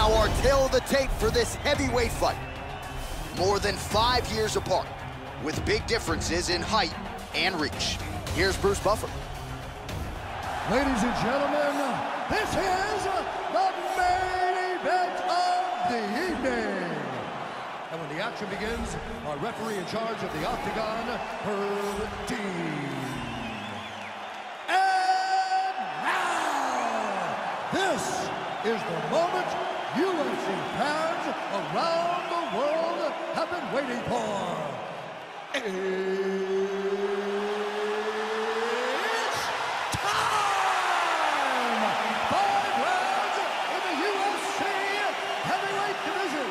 Now our tale of the tape for this heavyweight fight. More than five years apart, with big differences in height and reach. Here's Bruce Buffer. Ladies and gentlemen, this is the main event of the evening. And when the action begins, our referee in charge of the Octagon, Herb Dean. And now, this is the moment UFC fans around the world have been waiting for. It's time! In the UFC heavyweight division.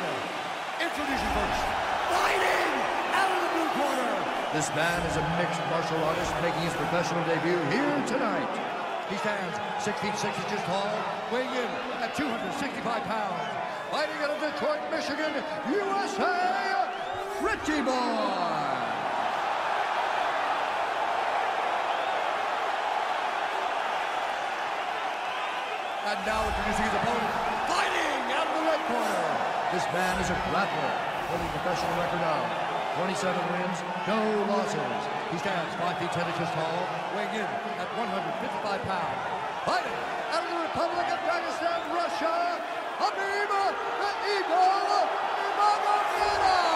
First, fighting out of the corner. This man is a mixed martial artist making his professional debut here tonight. He stands 6 feet 6 inches tall, weighing in at 265 pounds. Fighting out of Detroit, Michigan, USA, Pretty Boy. And now introducing his opponent, fighting out of the red corner. This man is a grappler, holding a professional record of 27 wins, no losses. He stands 5 feet 10 inches tall, weighing in at 155 pounds. Fighting out of the Republic of Dagestan, Russia, Khabib the Eagle Nurmagomedov.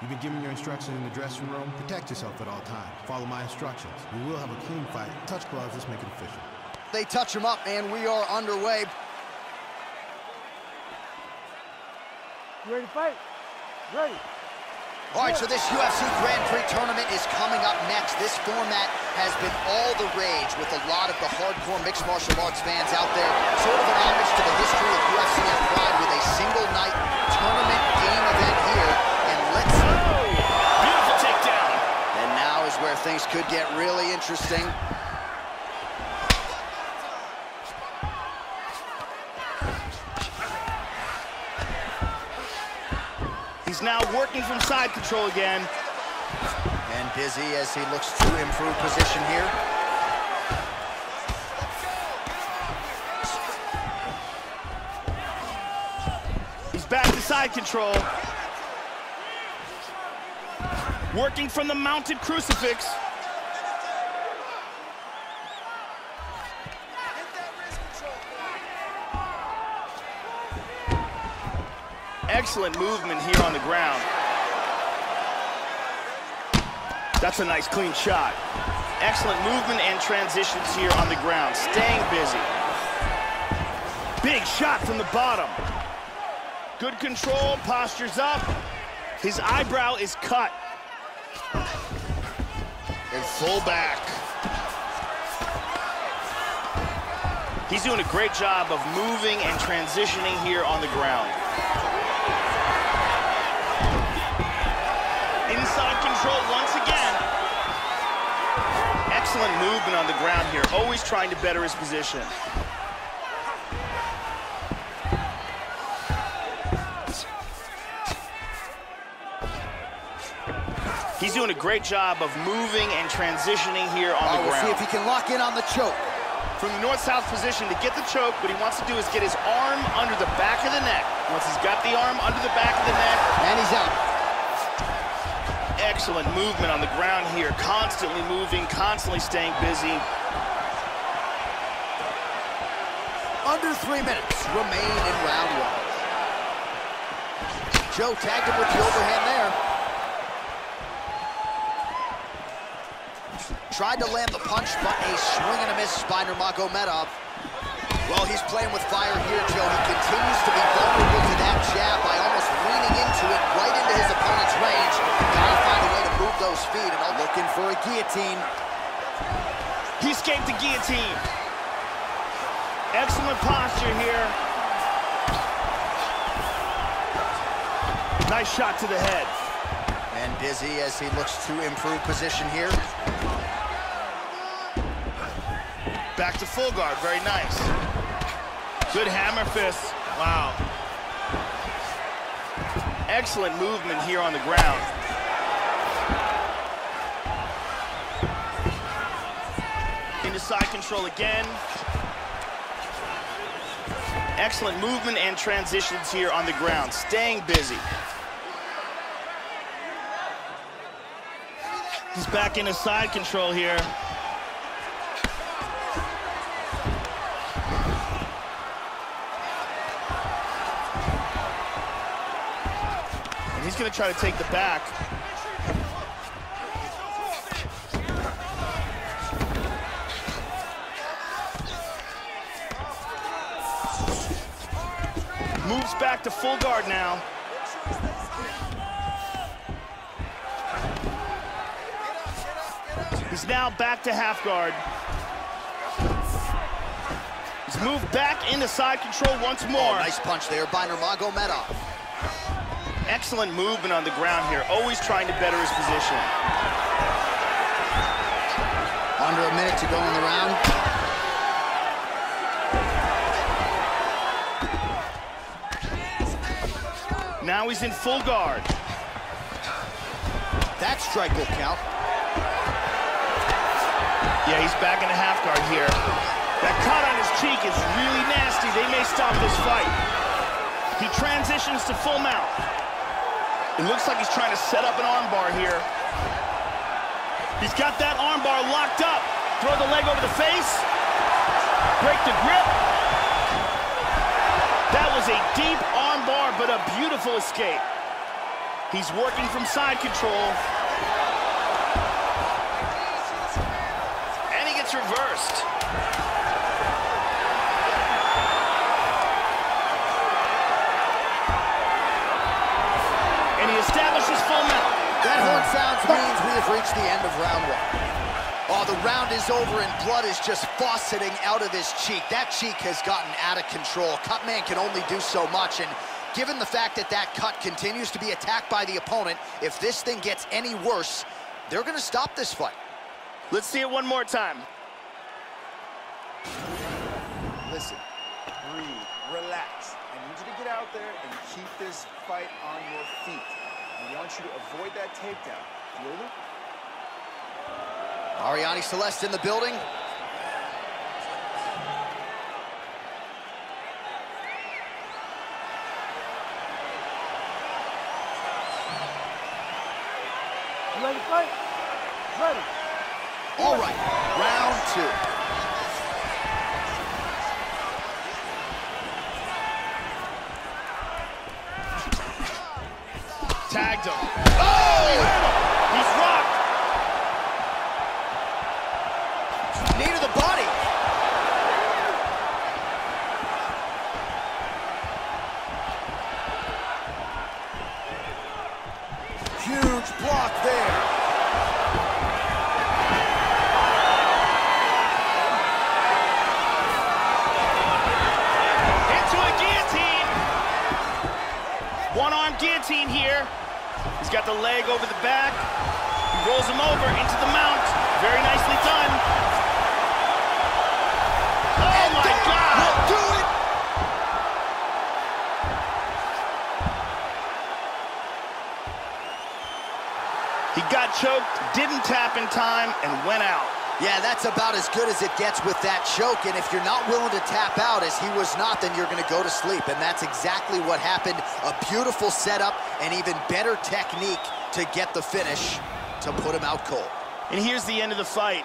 You've been given your instructions in the dressing room. Protect yourself at all times. Follow my instructions. We will have a clean fight. Touch gloves. Let's make it official. They touch him up, and we are underway. You ready to fight? Ready. All right, so this UFC Grand Prix tournament is coming up next. This format has been all the rage with a lot of the hardcore mixed martial arts fans out there. Sort of an homage to the history of UFC and Pride with a single night tournament game event here. And let's Beautiful takedown. And now is where things could get really interesting. Now working from side control again. And busy as he looks to improve position here. He's back to side control. Working from the mounted crucifix. Excellent movement here on the ground. That's a nice clean shot. Excellent movement and transitions here on the ground. Staying busy. Big shot from the bottom. Good control, postures up. His eyebrow is cut. And full back. He's doing a great job of moving and transitioning here on the ground. Inside control once again. Excellent movement on the ground here, always trying to better his position. He's doing a great job of moving and transitioning here on Oh, the we'll ground. see if he can lock in on the choke. From the north-south position to get the choke, what he wants to do is get his arm under the back of the neck. Once he's got the arm under the back of the neck, And he's out. Excellent movement on the ground here, constantly moving, constantly staying busy. Under three minutes remain in round one. Joe tagged him with the overhand there. Tried to land the punch, but a swing and a miss by Nurmagomedov. Well, he's playing with fire here, Joe. He continues to be vulnerable to that jab by almost leaning into it right into his opponent's range. Gotta find a way to move those feet, and I'm looking for a guillotine. He escaped the guillotine. Excellent posture here. Nice shot to the head. And Dizzy as he looks to improve position here. Back to full guard, very nice. Good hammer fist, wow. Excellent movement here on the ground. Control again. Excellent movement and transitions here on the ground, staying busy. He's back into side control here. And he's going to try to take the back. Moves back to full guard now. He's now back to half guard. He's moved back into side control once oh, more. Oh, nice punch there by Nurmagomedov. Excellent movement on the ground here, always trying to better his position. Under a minute to go in the round. Now he's in full guard. That strike will count. Yeah, he's back in the half guard here. That cut on his cheek is really nasty. They may stop this fight. He transitions to full mount. It looks like he's trying to set up an armbar here. He's got that armbar locked up. Throw the leg over the face. Break the grip. That was a deep armbar, but a beautiful escape. He's working from side control. And he gets reversed. And he establishes full mount. That horn sounds means we have reached the end of round one. Oh, the round is over and blood is just fauceting out of his cheek. That cheek has gotten out of control. Cutman can only do so much, and given the fact that that cut continues to be attacked by the opponent, if this thing gets any worse, they're gonna stop this fight. Let's see it one more time. Listen, breathe, relax. I need you to get out there and keep this fight on your feet. I want you to avoid that takedown. Feel it? Arianny Celeste in the building. You ready to fight? Ready. All right, round two. Tagged him. Oh! He's rocked. Knee to the body. Guillotine here. He's got the leg over the back. He rolls him over into the mount. Very nicely done. Oh And my God! will do it. He got choked, didn't tap in time, and went out. Yeah, that's about as good as it gets with that choke. And if you're not willing to tap out, as he was not, then you're going to go to sleep. And that's exactly what happened. A beautiful setup and even better technique to get the finish to put him out cold. And here's the end of the fight.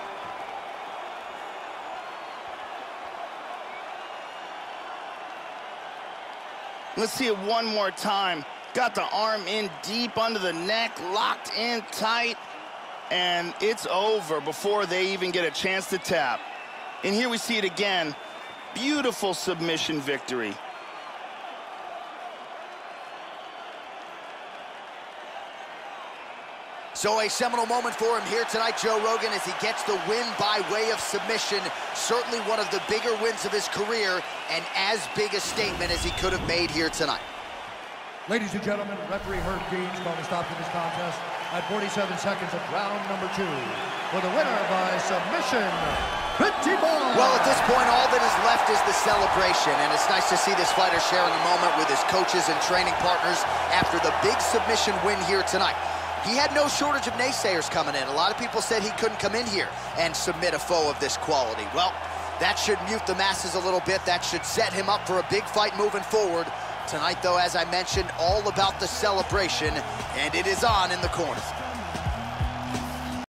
Let's see it one more time. Got the arm in deep under the neck, locked in tight, and it's over before they even get a chance to tap. And here we see it again. Beautiful submission victory. So a seminal moment for him here tonight, Joe Rogan, as he gets the win by way of submission. Certainly one of the bigger wins of his career, and as big a statement as he could have made here tonight. Ladies and gentlemen, referee Herb Dean's calling a stop to this contest at 47 seconds of round number two. For the winner by submission, Pretty Boy. Well, at this point, all that is left is the celebration, and it's nice to see this fighter sharing a moment with his coaches and training partners after the big submission win here tonight. He had no shortage of naysayers coming in. A lot of people said he couldn't come in here and submit a foe of this quality. Well, that should mute the masses a little bit. That should set him up for a big fight moving forward. Tonight, though, as I mentioned, all about the celebration, and it is on in the corner.